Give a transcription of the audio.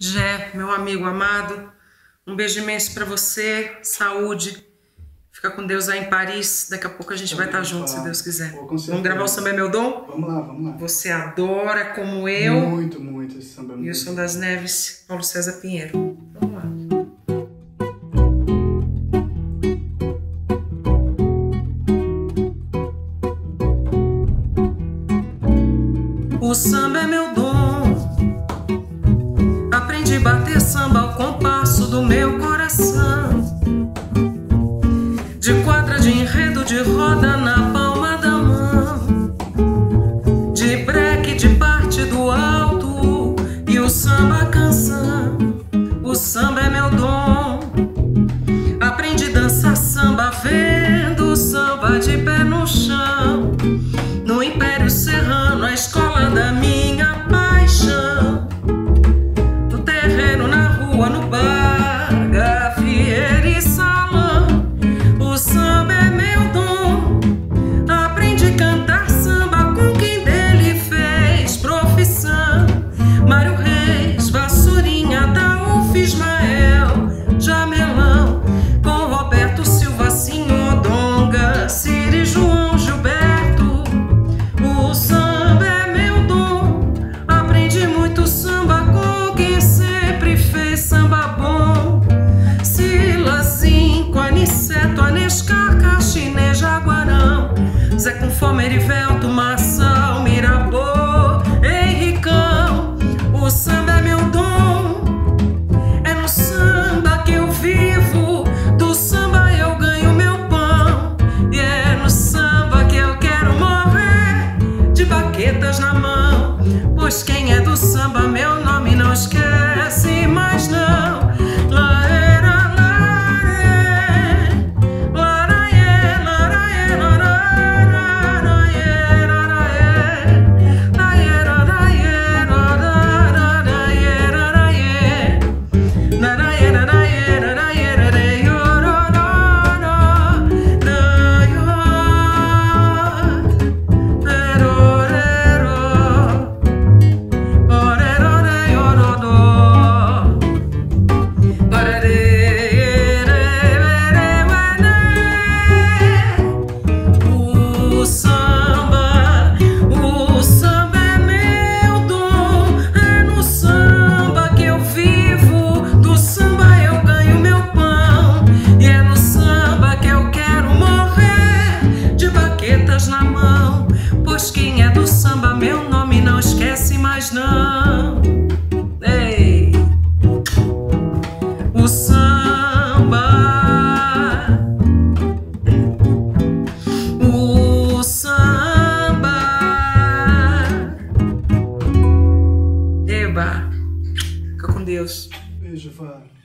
Jé, meu amigo amado, um beijo imenso para você, saúde. Fica com Deus aí em Paris. Daqui a pouco a gente vai estar junto, se Deus quiser. Pô, Vamos gravar o Samba é Meu Dom? Vamos lá, vamos lá. Você adora como eu. Muito, muito esse samba. é muito Som das Neves, Paulo César Pinheiro. Vamos lá. O samba é meu dom. De roda na palma da mão. De breque, de parte do alto. E o samba canção. O samba é meu dom. Aprendi a dançar samba vendo samba de pé no chão. No Império Serrano, a escola Aniceto, Anescar, Jaguarão. Zé com fome, Erivelto, Marçal, Mirabô, Henricão. O samba é meu dom. É no samba que eu vivo, do samba eu ganho meu pão. E é no samba que eu quero morrer, de baquetas na mão. Pois quem é do samba, meu nome não esquece Fica com Deus. Beijo, Vá.